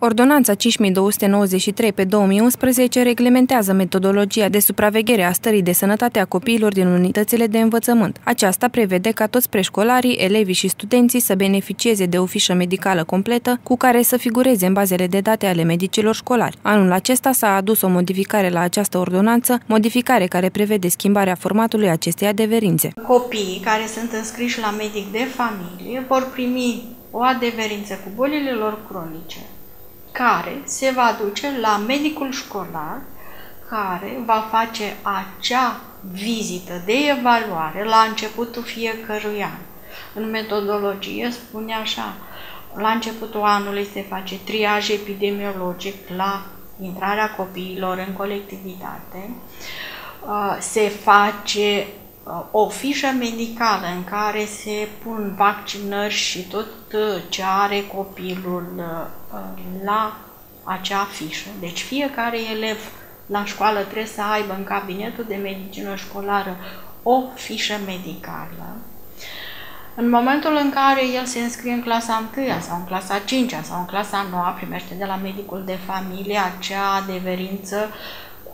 Ordonanța 5293 pe 2011 reglementează metodologia de supraveghere a stării de sănătate a copiilor din unitățile de învățământ. Aceasta prevede ca toți preșcolarii, elevii și studenții să beneficieze de o fișă medicală completă cu care să figureze în bazele de date ale medicilor școlari. Anul acesta s-a adus o modificare la această ordonanță, modificare care prevede schimbarea formatului acestei adeverințe. Copiii care sunt înscriși la medic de familie vor primi o adeverință cu bolile lor cronice, care se va duce la medicul școlar care va face acea vizită de evaluare la începutul fiecărui an. În metodologie spune așa, la începutul anului se face triaj epidemiologic la intrarea copiilor în colectivitate, uh, se face uh, o fișă medicală în care se pun vaccinări și tot uh, ce are copilul la acea fișă. Deci fiecare elev la școală trebuie să aibă în cabinetul de medicină școlară o fișă medicală. În momentul în care el se înscrie în clasa 1 sau în clasa 5 sau în clasa 9, primește de la medicul de familie acea adeverință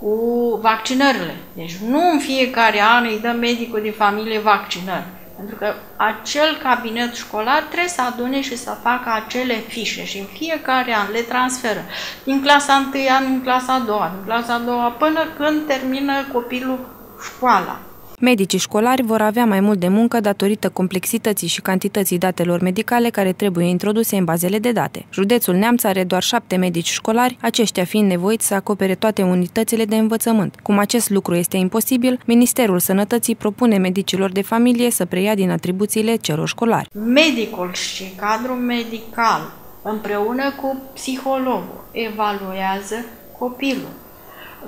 cu vaccinările. Deci nu în fiecare an îi dă medicul de familie vaccinări pentru că acel cabinet școlar trebuie să adune și să facă acele fișe și în fiecare an le transferă din clasa 1 în clasa 2, din clasa 2 până când termină copilul școala. Medicii școlari vor avea mai mult de muncă datorită complexității și cantității datelor medicale care trebuie introduse în bazele de date. Județul Neamț are doar șapte medici școlari, aceștia fiind nevoiți să acopere toate unitățile de învățământ. Cum acest lucru este imposibil, Ministerul Sănătății propune medicilor de familie să preia din atribuțiile celor școlari. Medicul și cadrul medical împreună cu psihologul evaluează copilul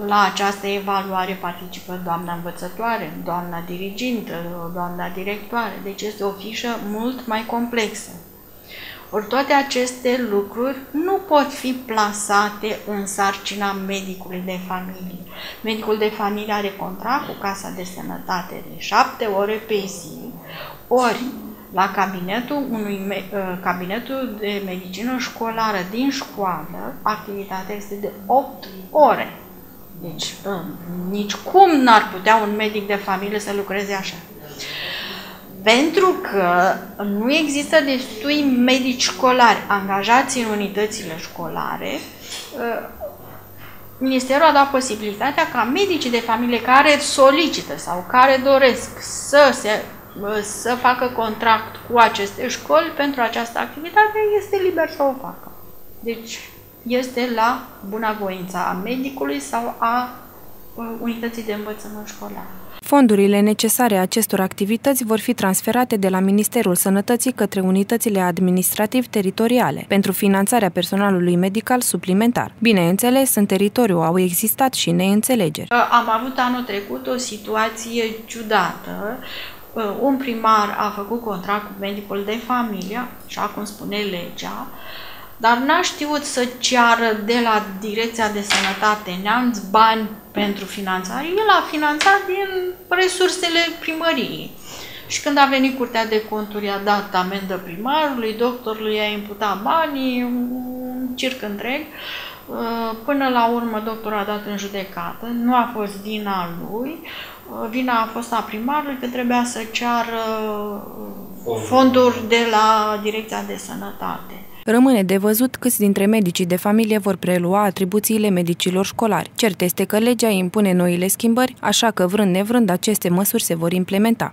la această evaluare participă doamna învățătoare, doamna dirigintă, doamna directoare, deci este o fișă mult mai complexă. Ori toate aceste lucruri nu pot fi plasate în sarcina medicului de familie. Medicul de familie are contract cu Casa de Sănătate de 7 ore pe zi, ori la cabinetul, unui, ă, cabinetul de medicină școlară din școală, activitatea este de 8 ore. Deci, nici cum n-ar putea un medic de familie să lucreze așa. Pentru că nu există destui medici școlari angajați în unitățile școlare, ă, Ministerul a dat posibilitatea ca medicii de familie care solicită sau care doresc să, se, ă, să facă contract cu aceste școli pentru această activitate, este liber să o facă. Deci, este la bunavoința a medicului sau a uh, unității de învățământ școlar. Fondurile necesare acestor activități vor fi transferate de la Ministerul Sănătății către unitățile administrativ-teritoriale pentru finanțarea personalului medical suplimentar. Bineînțeles, în teritoriu au existat și neînțelegeri. Uh, am avut anul trecut o situație ciudată. Uh, un primar a făcut contract cu medicul de familie, așa cum spune legea, dar n-a știut să ceară de la Direcția de Sănătate Neamț bani pentru finanțare. El a finanțat din resursele primăriei. Și când a venit Curtea de Conturi, a dat amendă primarului, doctorului a imputat banii, un circ întreg. Până la urmă, doctorul a dat în judecată, nu a fost vina lui, vina a fost a primarului că trebuia să ceară fonduri de la Direcția de Sănătate. Rămâne de văzut câți dintre medicii de familie vor prelua atribuțiile medicilor școlari. Cert este că legea impune noile schimbări, așa că vrând nevrând aceste măsuri se vor implementa.